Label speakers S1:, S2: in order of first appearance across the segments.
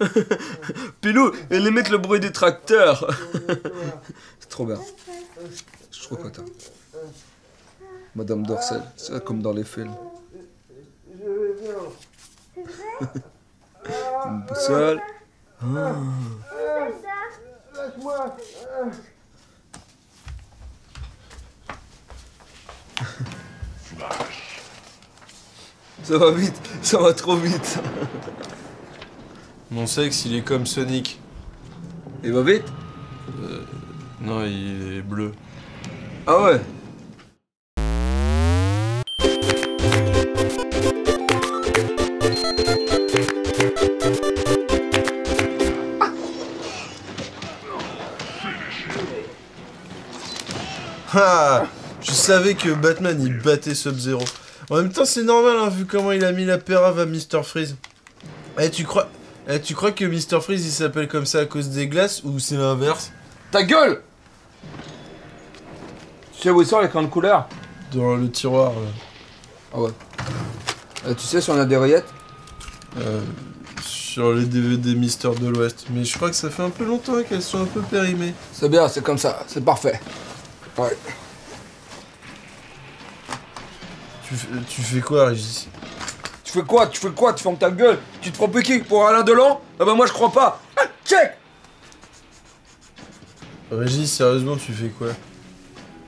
S1: Pilou, elle imite le bruit des tracteurs. c'est trop bien. Je suis trop content. Madame Dorcel, c'est comme dans les films. Une boussole. Ah. Ça va vite, ça va trop vite.
S2: Mon sexe, il est comme Sonic.
S1: Il va vite
S2: Non, il est bleu.
S1: Ah ouais
S2: Ah Je savais que Batman il battait Sub-Zero. En même temps, c'est normal, hein, vu comment il a mis la pérave à Mr. Freeze. Eh, tu crois... Eh, tu crois que Mr. Freeze il s'appelle comme ça à cause des glaces ou c'est l'inverse?
S1: Ta gueule Tu sais où ils sont les crayons de couleur
S2: Dans le tiroir, là.
S1: Ah ouais. Euh, tu sais si on a des rayettes
S2: Euh, sur les DVD Mister de l'Ouest. Mais je crois que ça fait un peu longtemps qu'elles sont un peu périmées.
S1: C'est bien, c'est comme ça, c'est parfait. Ouais.
S2: Tu, fais- tu fais quoi, Régis?
S1: Tu fais quoi Tu fais quoi Tu fermes ta gueule Tu te prends pour qui Pour Alain Delon? Ah bah moi je crois pas Ah, check
S2: Régis, sérieusement, tu fais quoi?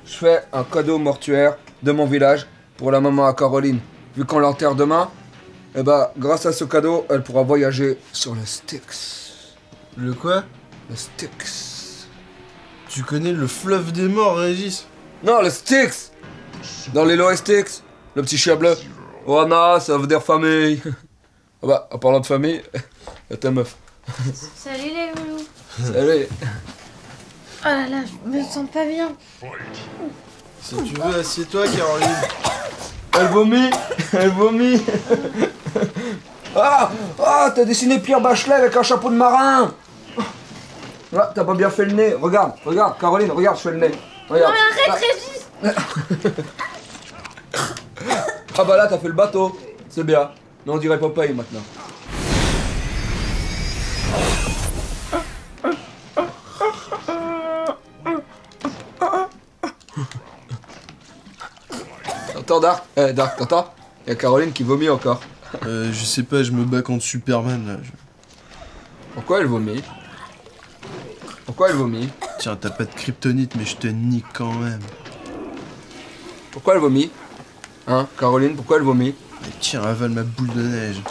S1: Je fais un cadeau mortuaire de mon village pour la maman à Caroline. Vu qu'on l'enterre demain, eh bah grâce à ce cadeau, elle pourra voyager sur le Styx.
S2: Le quoi?
S1: Le Styx.
S2: Tu connais le fleuve des morts, Régis?
S1: Non, le Styx Dans les lois Styx, le petit chien bleu. Oh non, ça veut dire famille. Ah bah, en parlant de famille, y'a ta meuf.
S3: Salut les loulous.
S1: Salut
S3: Oh là là, je me sens pas bien.
S2: Si tu veux, assieds-toi, Caroline.
S1: Elle vomit Elle vomit Ah Ah T'as dessiné Pierre Bachelet avec un chapeau de marin Ah, T'as pas bien fait le nez. Regarde, regarde, Caroline, regarde, je fais le nez. Regarde.
S3: Non mais arrête Régis
S1: Ah bah là, t'as fait le bateau. C'est bien. Mais on dirait Popeye maintenant. T'entends Dark? Eh Dark, t'entends? Y'a Caroline qui vomit encore.
S2: Euh, je sais pas, je me bats contre Superman, là.
S1: Pourquoi elle vomit? Pourquoi elle vomit?
S2: Tiens, t'as pas de kryptonite, mais je te nique quand même.
S1: Pourquoi elle vomit? Hein Caroline, pourquoi elle vomit
S2: Mais tiens, avale ma boule de neige.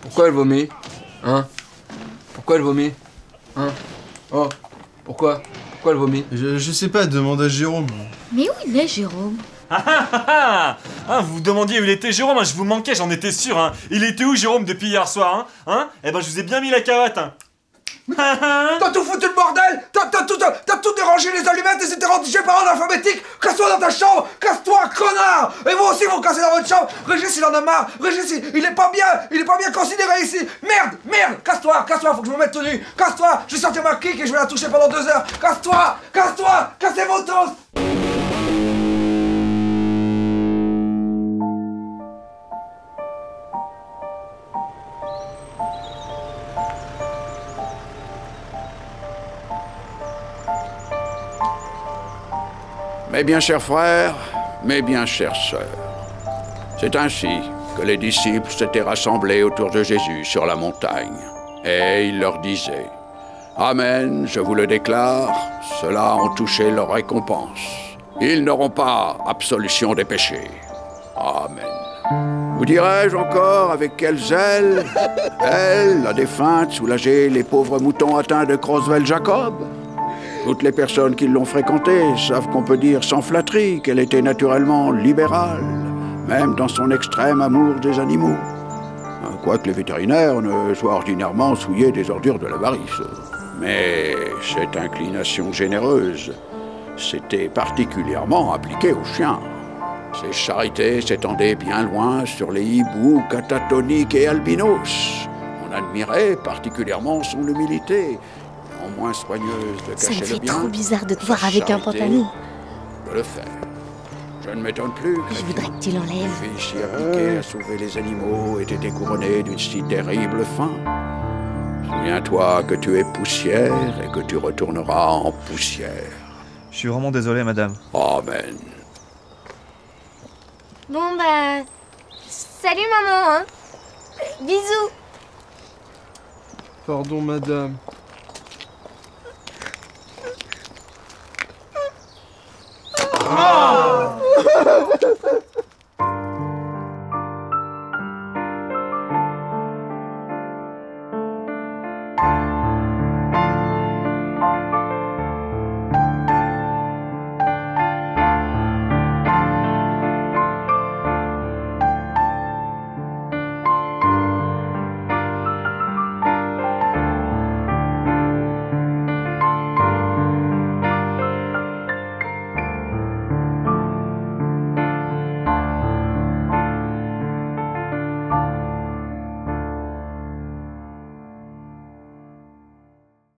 S1: Pourquoi elle vomit Hein Pourquoi elle vomit Hein Oh Pourquoi Pourquoi elle vomit
S2: Je, je sais pas, demande à Jérôme.
S3: Mais où il est Jérôme
S4: Ah ah ah Hein, Vous vous demandiez où il était Jérôme, hein, je vous manquais, j'en étais sûr. Hein. Il était où Jérôme depuis hier soir hein, hein Eh ben je vous ai bien mis la cravate. Hein.
S1: T'as tout foutu le bordel. T'as tout, tout dérangé les allumettes et c'était rendigé par ordre alphabétique Casse-toi dans ta chambre. Casse-toi, connard. Et vous aussi, vous cassez dans votre chambre. Régis, il en a marre. Régis, il, est pas bien. Il est pas bien considéré ici. Merde Merde. Casse-toi Casse-toi. Faut que je me mette tenue Casse-toi. Je vais sortir ma clique et je vais la toucher pendant deux heures. Casse-toi Casse-toi. Cassez-vous tous
S5: Mes bien chers frères, mes bien chères sœurs, c'est ainsi que les disciples s'étaient rassemblés autour de Jésus sur la montagne. Et il leur disait, Amen, je vous le déclare, ceux-là ont touché leur récompense. Ils n'auront pas absolution des péchés. Amen. Vous dirais-je encore avec quel zèle Elle, la défunte, soulageait les pauvres moutons atteints de Croswell-Jacob toutes les personnes qui l'ont fréquentée savent qu'on peut dire sans flatterie qu'elle était naturellement libérale, même dans son extrême amour des animaux. Hein, Quoique les vétérinaires ne soient ordinairement souillés des ordures de l'avarice. Mais cette inclination généreuse s'était particulièrement appliquée aux chiens. Ses charités s'étendaient bien loin sur les hiboux catatoniques et albinos. On admirait particulièrement son humilité, moins soigneuse de
S3: Ça me
S5: cacher
S3: fait
S5: le bien.
S3: trop bizarre de te voir avec un pantalon.
S5: de le faire. Je ne m'étonne plus.
S3: Je voudrais que tu l'enlèves.
S5: fille si appliquée à sauver les animaux ait été couronnée d'une si terrible fin. Souviens-toi que tu es poussière et que tu retourneras en poussière.
S6: Je suis vraiment désolé, madame.
S5: Amen.
S3: Bon bah... Salut maman, hein. Bisous.
S2: Pardon, madame.